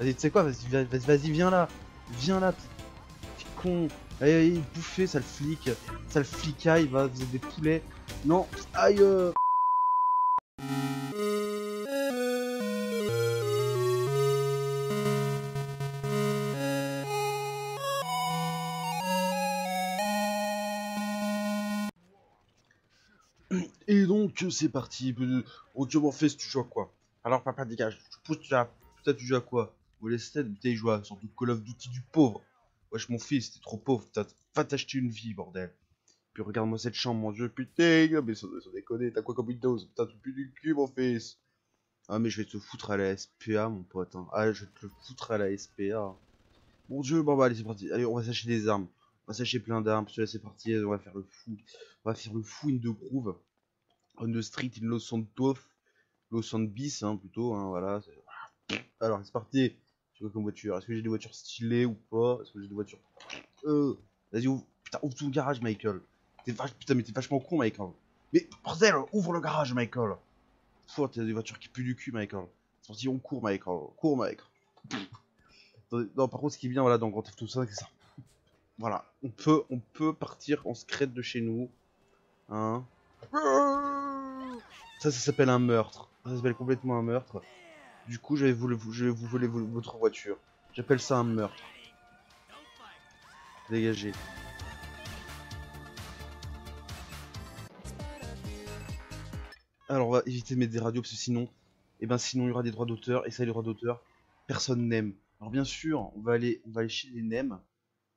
Vas-y, tu sais quoi Vas-y, vas-y, vas-y, viens là. Viens là, petit con. Allez, allez, bouffez, sale flic. Sale flicaille, va, vous êtes des poulets. Non, aïe euh. Et donc, c'est parti. Oh, tu m'en fais, tu joues à quoi? Alors, papa, dégage. Tu pousses, tu as. Tu joues à quoi? Vous laissez tête, putain, il joue à sorte de Call of Duty du pauvre. Wesh, mon fils, t'es trop pauvre. Putain, va t'acheter une vie, bordel. Puis regarde-moi cette chambre, mon dieu, putain. Mais sans, sans déconner, t'as quoi comme Windows? Putain, tu du cul, mon fils. Ah, mais je vais te foutre à la SPA, mon pote. Hein. Ah, je vais te le foutre à la SPA. Mon dieu, bon, bah, allez, c'est parti. Allez, on va s'acheter des armes. On va s'acheter plein d'armes. Parce que là, c'est parti. On va faire le fou. On va faire le fou in the groove. On the street in Los Santos. Los Santos, hein, plutôt. Hein, voilà. Alors, c'est parti. Comme voiture Est-ce que j'ai des voitures stylées ou pas? Est-ce que j'ai des voitures. Euh. Vas-y, ouvre. Putain, ouvre ton garage, Michael. T'es. Putain, mais t'es vachement con, Michael. Mais bordel, ouvre le garage, Michael. Faut, t'as des voitures qui puent du cul, Michael. C'est parti, on court, Michael. Cours, Michael. Non, par contre, ce qui est bien, voilà, dans Grand Auto 5, c'est ça. Voilà, on peut, on peut partir en secrète de chez nous. Hein Ça, ça s'appelle un meurtre. Ça s'appelle complètement un meurtre. Du coup, je vais vous, voler votre voiture. J'appelle ça un meurtre. Dégagez. Alors, on va éviter de mettre des radios parce que sinon, et ben sinon il y aura des droits d'auteur et ça, les droits d'auteur, personne n'aime. Alors bien sûr, on va aller, on va chez les NEM,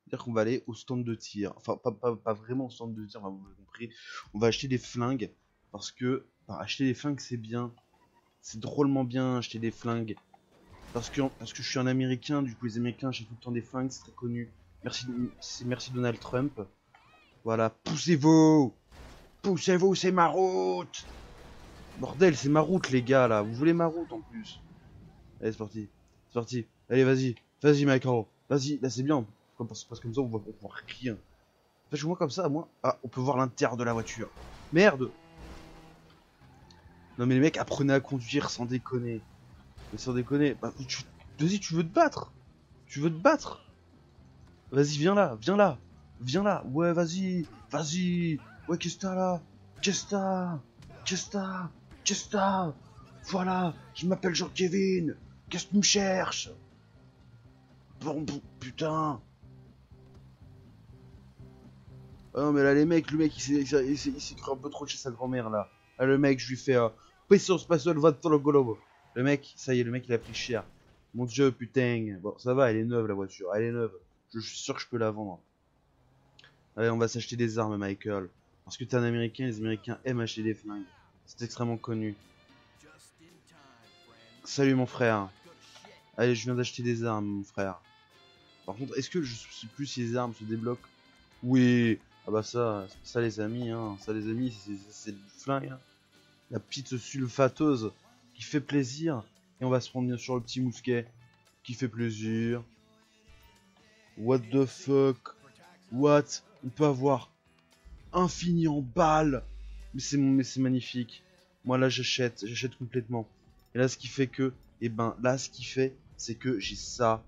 c'est-à-dire qu'on va aller au stand de tir. Enfin, pas, vraiment au stand de tir, vous avez compris. On va acheter des flingues parce que acheter des flingues c'est bien, c'est drôlement bien acheter des flingues. Parce que, parce que je suis un américain, du coup les américains achètent tout le temps des flingues, c'est très connu. Merci, merci Donald Trump. Voilà, poussez-vous Poussez-vous, c'est ma route Bordel, c'est ma route les gars là, vous voulez ma route en plus Allez, c'est parti, c'est parti. Allez, vas-y, vas-y Michael, vas-y, là c'est bien. Parce, parce que comme ça on voit, on voit rien. Enfin, je vois comme ça, moi. Ah, on peut voir l'intérieur de la voiture. Merde Non mais les mecs, apprenez à conduire sans déconner. Mais sans déconner, bah, tu... vas-y, tu veux te battre Tu veux te battre Vas-y, viens là, viens là, viens là. Ouais, vas-y, vas-y. Ouais, qu'est-ce que t'as là? Qu'est-ce que t'as? Qu'est-ce que t'as? Qu'est-ce que t'as? Voilà, je m'appelle Jean-Kevin. Qu'est-ce que tu me cherches? Bon, bon, putain. Ah non, mais là, les mecs, le mec, il s'est cru un peu trop chez sa grand-mère, là. Ah, le mec, je lui fais... Euh, Pesos, pesos, va le globo. Le mec, ça y est, le mec, il a pris cher. Mon dieu, putain. Bon, ça va, elle est neuve, la voiture. Elle est neuve. Je suis sûr que je peux la vendre. Allez, on va s'acheter des armes, Michael. Parce que t'es un américain, les américains aiment acheter des flingues. C'est extrêmement connu. Salut mon frère. Allez, je viens d'acheter des armes, mon frère. Par contre, est-ce que je sais plus si les armes se débloquent? Oui. Ah bah ça, ça les amis, hein. Ça les amis, c'est du flingue. Hein. La petite sulfateuse qui fait plaisir. Et on va se prendre bien sûr le petit mousquet qui fait plaisir. What the fuck? What? On peut avoir infini en balles. Mais c'est magnifique. Moi là j'achète, j'achète complètement. Et là ce qui fait que, et eh ben là ce qui fait, c'est que j'ai ça.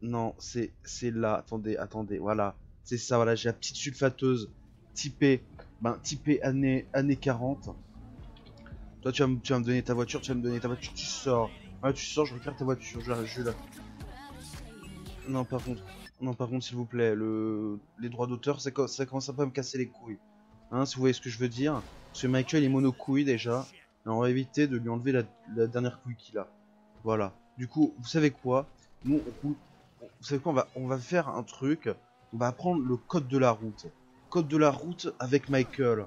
Non, c'est c'est là. Attendez, attendez, voilà. C'est ça, voilà, j'ai la petite sulfateuse typée, ben typée année année 40. Toi tu vas, tu vas me donner ta voiture, tu vas me donner ta voiture, tu sors. Ouais, tu sors, je récupère ta voiture, je, je. Non, par contre, non, par contre, s'il vous plaît, le... les droits d'auteur, ça, ça commence à me casser les couilles. Hein, si vous voyez ce que je veux dire? Parce que Michael est monocouille déjà. On va éviter de lui enlever la, dernière couille qu'il a. Voilà. Du coup, vous savez quoi? Nous, vous savez quoi? On va, on va faire un truc. On va apprendre le code de la route. Code de la route avec Michael.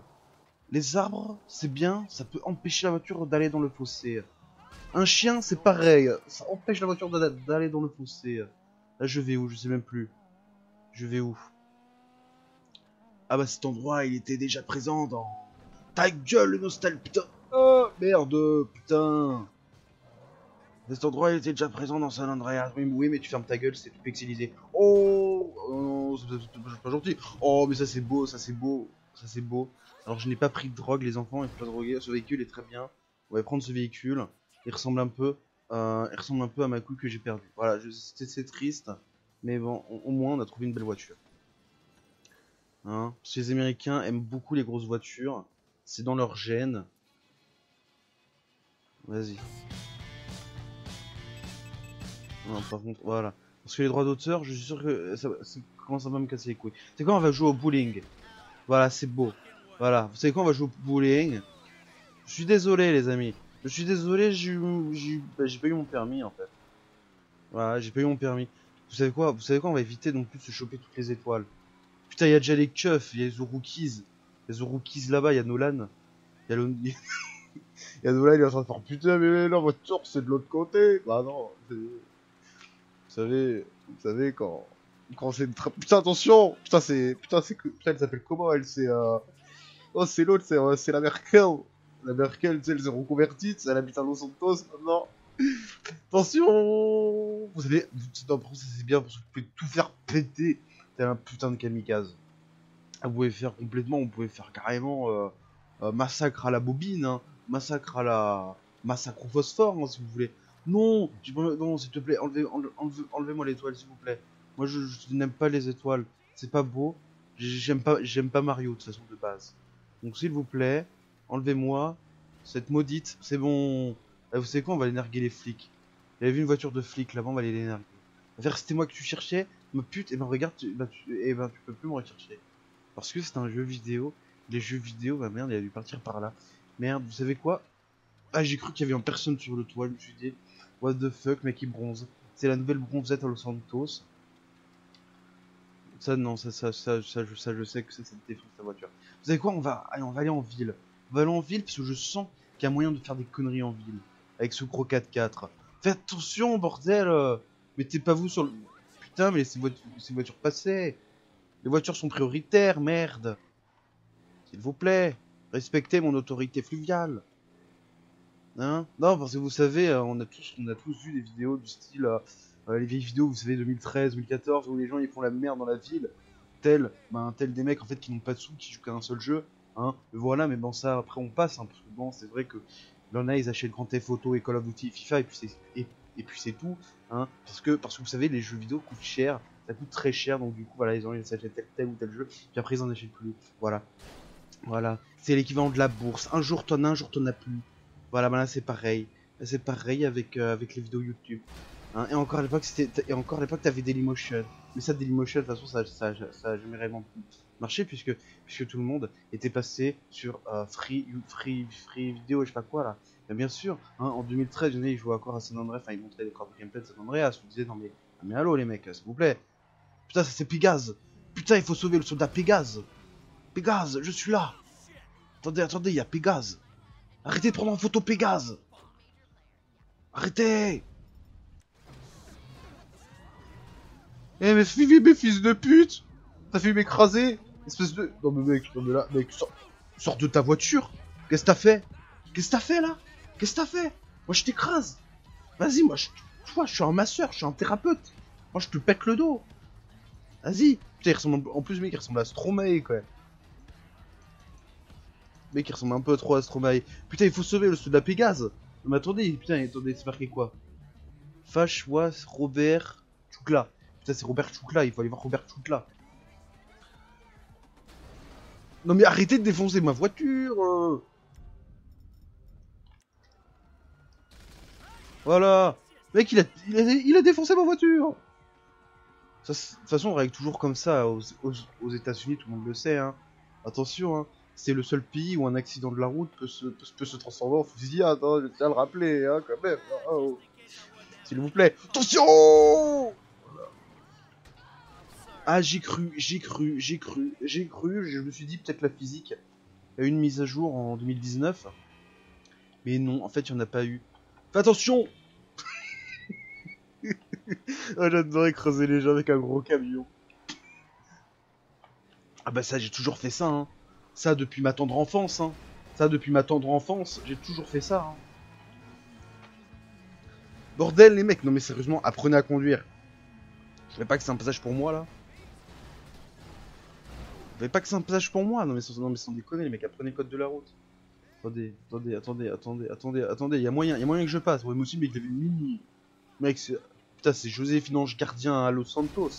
Les arbres, c'est bien, ça peut empêcher la voiture d'aller dans le fossé. Un chien, c'est pareil, ça empêche la voiture d'aller dans le fossé. Là, je vais où Je sais même plus. Je vais où? Ah bah cet endroit, il était déjà présent dans... Ta gueule, le nostal, putain Oh, merde, putain Cet endroit, il était déjà présent dans San Andreas. Oui, oui mais tu fermes ta gueule, c'est tout pixelisé. Oh, oh c'est pas gentil. Oh, mais ça c'est beau, ça c'est beau, ça c'est beau. Alors je n'ai pas pris de drogue, les enfants, il faut pas droguer. Ce véhicule est très bien. On va prendre ce véhicule. Il ressemble un peu euh, à ma couille que j'ai perdue. Voilà, c'est triste, mais bon, au, moins on a trouvé une belle voiture. Hein Parce que les Américains aiment beaucoup les grosses voitures, c'est dans leur gène. Vas-y. Non, par contre, voilà. Parce que les droits d'auteur, je suis sûr que ça, ça commence à me casser les couilles. C'est quand on va jouer au bowling? Voilà, c'est beau. Voilà, vous savez quoi, on va jouer au bowling. Je suis désolé, les amis. Je suis désolé, bah, j'ai pas eu mon permis en fait. Voilà, j'ai pas eu mon permis. Vous savez quoi, vous savez quoi, on va éviter non plus de se choper toutes les étoiles. Putain, il y a déjà les keufs, il y a les Urukis. Les Urukis là-bas, il y a Nolan. Il y a il y a Nolan, il est en train de faire putain, mais la voiture c'est de l'autre côté. Bah non, vous savez, vous savez quand putain attention, putain c'est putain c'est putain elle s'appelle comment elle c'est euh... oh c'est l'autre c'est euh, la Merkel. La Merkel, tu sais, elle s'est reconvertie, elle habite à Los Santos maintenant. Attention Vous savez, non, par c'est bien parce que vous pouvez tout faire péter. T'es un putain de kamikaze. Vous pouvez faire complètement, vous pouvez faire carrément euh, euh, massacre à la bobine, hein, massacre à la. massacre au phosphore, hein, si vous voulez. Non, non, s'il te plaît, enlevez, enlevez- enlevez-moi l'étoile, s'il vous plaît. Moi, je, je n'aime pas les étoiles. C'est pas beau. J'ai- J'aime pas, j'aime pas Mario de toute façon de base. Donc, s'il vous plaît, enlevez-moi cette maudite. C'est bon. Eh, vous savez quoi On va aller narguer les flics. J'avais vu une voiture de flic là-bas, on va les va faire c'était moi que tu cherchais. Me pute, et ben regarde, tu, bah, tu, et ben tu peux plus me rechercher. Parce que c'est un jeu vidéo. Les jeux vidéo, bah merde, il a dû partir par là. Merde, vous savez quoi? Ah, j'ai cru qu'il y avait une personne sur le toit. Je me suis dit, what the fuck, mec, il bronze. C'est la nouvelle bronzette à Los Santos. Ça, non, ça, ça, ça, ça, je, sais que ça, ça défonce ta voiture. Vous savez quoi On va, allez, on va aller en ville. On va aller en ville parce que je sens qu'il y a moyen de faire des conneries en ville. Avec ce gros 4x4. Faites attention, bordel euh. Mettez pas vous sur le... Putain, mais laissez ces voitures passer. Les voitures sont prioritaires, merde. S'il vous plaît, respectez mon autorité fluviale. Hein? Non, parce que vous savez, euh, on a tous, on a tous vu des vidéos du style, euh, les vieilles vidéos, vous savez, 2013, 2014, où les gens ils font la merde dans la ville, tel, ben tel des mecs en fait qui n'ont pas de sous, qui jouent qu'à un seul jeu, hein. Voilà, mais bon ça après on passe, hein, parce que bon c'est vrai que en a ils achètent Grand Theft Auto et Call of Duty, FIFA et puis c'est et, puis c'est tout, hein, parce que parce que vous savez les jeux vidéo coûtent cher, ça coûte très cher, donc du coup voilà ils ont ils s'achètent tel, tel ou tel jeu, puis après ils en achètent plus, voilà, voilà, c'est l'équivalent de la bourse, un jour t'en as, un jour t'en as plus. Voilà, ben là c'est pareil. C'est pareil avec, euh, avec les vidéos YouTube. Hein, et encore à l'époque, c'était, et encore à l'époque, t'avais Dailymotion. Mais ça, Dailymotion, de toute façon, ça, ça, ça a jamais réellement marché puisque, puisque tout le monde était passé sur euh, free, free, free vidéo, je sais pas quoi là. Mais bien sûr, hein, en 2013, il jouait encore à San Andreas, enfin, ils montraient les corps de gameplay de San Andreas. Vous disiez, non mais, non, mais allô les mecs, s'il vous plaît. Putain, ça c'est Pégase. Putain, il faut sauver le soldat Pégase. Pégase, je suis là. Attendez, attendez, il y a Pégase. Arrêtez de prendre en photo Pégase Arrêtez Eh mais suivez mes fils de pute. T'as fait m'écraser. Espèce de... Non mais mec, non mais là, mec, sors, sors de ta voiture. Qu'est-ce que t'as fait? Qu'est-ce que t'as fait là? Qu'est-ce que t'as fait? Moi je t'écrase. Vas-y, moi je... Tu je suis un masseur, je suis un thérapeute. Moi je te pète le dos. Vas-y. Putain, il ressemble... En plus, mec, il ressemble à Stromae, même mec il ressemble un peu trop à Stromae. Putain, il faut sauver le soldat Pégase. Non, mais attendez, putain, attendez, c'est marqué quoi? Fashwas Robert Choukla. Putain, c'est Robert Choukla, il faut aller voir Robert Choukla. Non mais arrêtez de défoncer ma voiture euh. Voilà Mec, il a, il, a, défoncé ma voiture De toute façon, on règle toujours comme ça aux, aux, aux États-Unis, tout le monde le sait. Hein. Attention, hein c'est le seul pays où un accident de la route peut se, peut, se transformer en fusillade, hein, je tiens à le rappeler, hein, quand même. hein, oh. S'il vous plaît. Attention Ah, j'ai cru, j'ai cru, j'ai cru, j'ai cru, je me suis dit peut-être la physique a eu une mise à jour en 2019. Mais non, en fait, il n'y en a pas eu. Fais attention Ah, j'adorais creuser les gens avec un gros camion. Ah bah ça, j'ai toujours fait ça, hein. Ça depuis ma tendre enfance, hein. Ça depuis ma tendre enfance, j'ai toujours fait ça, hein. Bordel les mecs, non mais sérieusement, apprenez à conduire. Je savais pas que c'est un passage pour moi là. Pas que c'est un passage pour moi, non mais sans, non, mais sans déconner les mecs, apprenez le code de la route. Attendez, attendez, attendez, attendez, attendez, attendez, il y a moyen, il y a moyen que je passe. Ouais, moi aussi, mais il avait une mini. Mec, c'est... Putain, c'est Joséphine Ange gardien à Los Santos.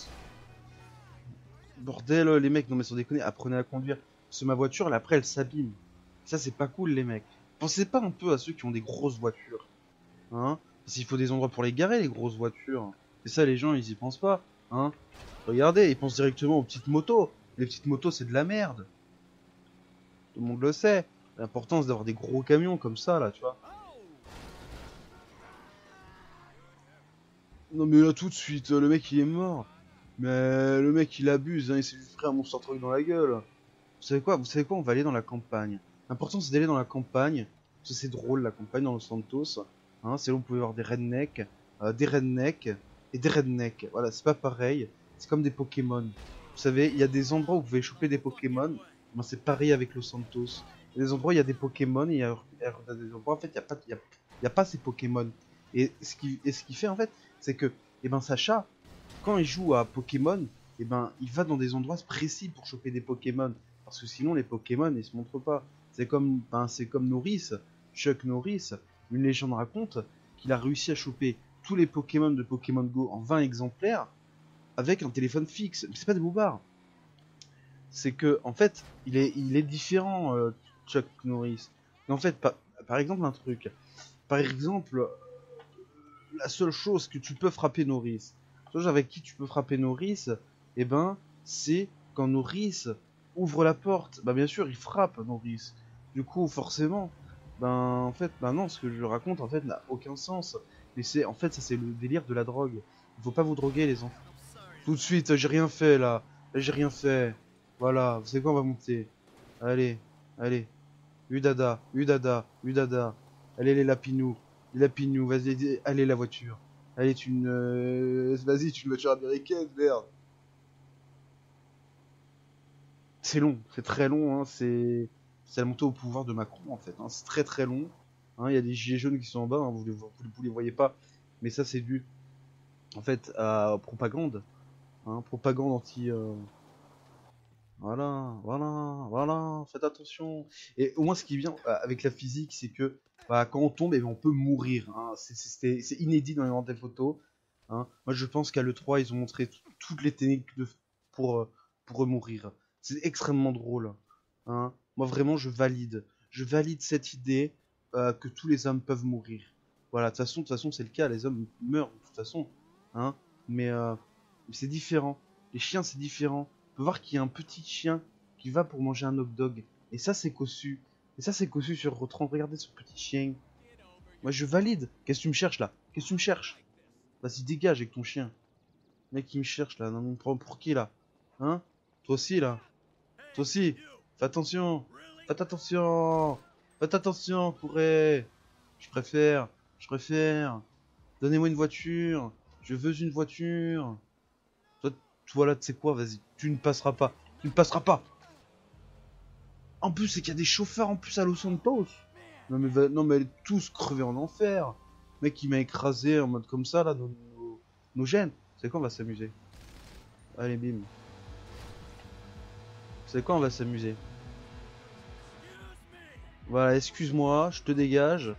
Bordel, les mecs, non mais sans déconner, apprenez à conduire. Parce que ma voiture, là, après, elle s'abîme. Ça, c'est pas cool, les mecs. Pensez pas un peu à ceux qui ont des grosses voitures. Hein Parce qu'il faut des endroits pour les garer, les grosses voitures. Et ça, les gens, ils y pensent pas. Hein Regardez, ils pensent directement aux petites motos. Les petites motos, c'est de la merde. Tout le monde le sait. L'importance d'avoir des gros camions comme ça, là, tu vois. Non mais là tout de suite, le mec il est mort. Mais le mec il abuse, hein, il s'est juste pris un monstre truc dans la gueule. Vous savez quoi? Vous savez quoi? On va aller dans la campagne. L'important c'est d'aller dans la campagne. Parce que c'est drôle la campagne dans Los Santos. Hein, c'est là où vous pouvez voir des rednecks, euh, des rednecks et des rednecks. Voilà, c'est pas pareil. C'est comme des Pokémon. Vous savez, il y a des endroits où vous pouvez choper des Pokémon. Ben, c'est pareil avec Los Santos. Il y a des endroits où il y a des Pokémon et il y a, des endroits en fait il n'y a, pas, y a, pas ces Pokémon. Et ce qui, et ce qui fait en fait, c'est que eh ben Sacha, quand il joue à Pokémon, eh ben il va dans des endroits précis pour choper des Pokémon. Parce que sinon les Pokémon ils se montrent pas. C'est comme, ben, c'est comme Norris, Chuck Norris. Une légende raconte qu'il a réussi à choper tous les Pokémon de Pokémon Go en 20 exemplaires avec un téléphone fixe. Mais c'est pas des boubards. C'est que en fait, il est, il est différent, euh, Chuck Norris. en fait, par exemple un truc. Par exemple, la seule chose que tu peux frapper Norris, chose avec qui tu peux frapper Norris, eh ben, c'est quand Norris ouvre la porte. Bah bien sûr, il frappe Norris. Du coup, forcément, ben en fait, ben non, ce que je raconte en fait n'a aucun sens. Mais c'est en fait ça c'est le délire de la drogue. Il faut pas vous droguer les enfants. Tout de suite, j'ai rien fait là. J'ai rien fait. Voilà, vous savez quoi, on va monter. Allez, allez. Udada, Udada, Udada. Allez les lapinous. Lapinou, vas-y, allez la voiture. Elle est une... Euh, vas-y, c'est une voiture américaine, merde. C'est long, c'est très long, hein, c'est... C'est la montée au pouvoir de Macron, en fait. Hein. C'est très très long. Hein. Il y a des gilets jaunes qui sont en bas, vous, vous, les voyez pas. Mais ça, c'est dû, en fait, à propagande. Propagande anti... Euh, voilà, voilà, voilà, faites attention. Et au moins, ce qui vient euh, avec la physique, c'est que bah, quand on tombe, eh ben, on peut mourir. Hein. C'est inédit dans les des photos. Hein. Moi, je pense qu'à l'E3, ils ont montré toutes les techniques pour, euh, pour mourir. C'est extrêmement drôle. Hein. Moi, vraiment, je valide. Je valide cette idée que tous les hommes peuvent mourir. Voilà, de toute façon, façon, c'est le cas. Les hommes meurent de toute façon. Hein. Mais c'est différent. Les chiens, c'est différent peut voir qu'il y a un petit chien qui va pour manger un hot dog. Et ça, c'est cossu. Et ça, c'est cossu sur Rotran. Regardez ce petit chien. Moi, je valide. Qu'est-ce que tu me cherches là? Qu'est-ce que tu me cherches? Vas-y, dégage avec ton chien. mec, il me cherche là. Non, on prend pour qui là? Hein? Toi aussi là Toi aussi Fais attention Faites attention Faites attention, courez Je préfère. Je préfère. Donnez-moi une voiture. Je veux une voiture. Voilà, tu sais quoi, vas-y, tu ne passeras pas. Tu ne passeras pas. En plus, c'est qu'il y a des chauffeurs en plus à Los Santos. Non mais, non mais tous crevés en enfer. Mec, il m'a écrasé en mode comme ça, là, nos, nos, gènes. C'est quoi, on va s'amuser? Allez, bim. C'est quoi, on va s'amuser? Voilà, excuse-moi, je te dégage.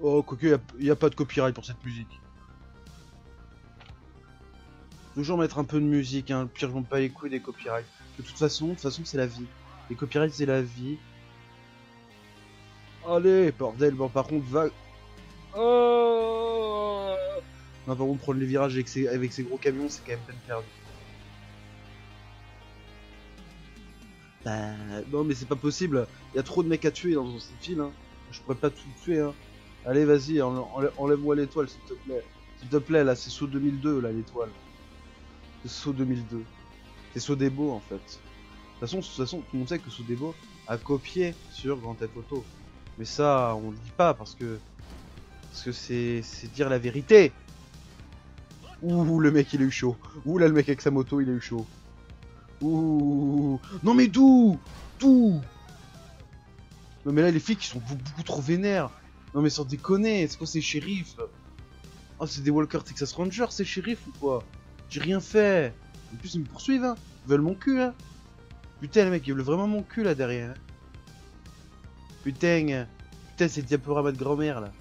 Oh, quoique, il n'y a, pas de copyright pour cette musique. Toujours mettre un peu de musique, hein. Le pire, je ne pas les couilles des copyrights. De toute façon, de toute façon, c'est la vie. Les copyrights, c'est la vie. Allez, bordel, bon, par contre, va... Oh non, par contre, prendre les virages avec ces, avec ces gros camions, c'est quand même peine perdue. Bah, non, mais c'est pas possible. Il y a trop de mecs à tuer dans ce film. Hein. Je pourrais pas tout tuer. Hein. Allez, vas-y, enlève-moi l'étoile, s'il te plaît. S'il te plaît, là, c'est saut 2002, là, l'étoile. C'est saut 2002. C'est Sodebo, en fait. De toute façon, de toute façon, tout le monde sait que Sodebo a copié sur Grand Theft Auto. Mais ça, on le dit pas parce que parce que c'est dire la vérité. Ouh, le mec il a eu chaud. Ouh là, le mec avec sa moto il a eu chaud. Ouh, non mais d'où, d'où? Non mais là les filles qui sont beaucoup trop vénères. Non mais sans déconner, c'est quoi ces shérifs Oh c'est des Walker Texas Rangers ces shérifs ou quoi? J'ai rien fait En plus, ils me poursuivent, hein. Ils veulent mon cul, hein. Putain, les mecs, ils veulent vraiment mon cul là derrière. hein. Putain, putain, c'est le diaporama de grand-mère là.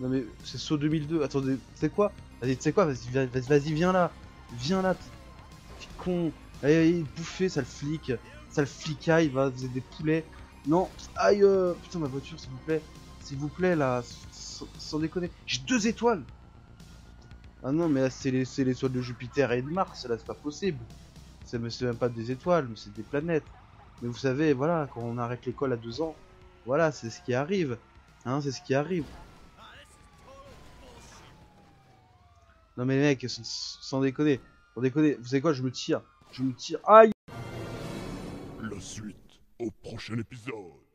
Non mais c'est saut 2002. Attendez, sais quoi? Vas-y, tu sais quoi? Vas-y, vas- vas-y, viens là. Viens là. T'es con. Allez, allez, bouffez, sale flic. Sale flicaille, va, vous êtes des poulets. Non, aïe, euh, putain, ma voiture, s'il vous plaît. S'il vous plaît, là, sans, déconner. J'ai deux étoiles. Ah non, mais là, c'est les, l'étoile de Jupiter et de Mars, là, c'est pas possible. C'est même pas des étoiles, mais c'est des planètes. Mais vous savez, voilà, quand on arrête l'école à deux ans, voilà, c'est ce qui arrive. Hein, c'est ce qui arrive. Non mais mec, sans déconner, sans déconner, vous savez quoi, je me tire, je me tire, aïe La suite au prochain épisode.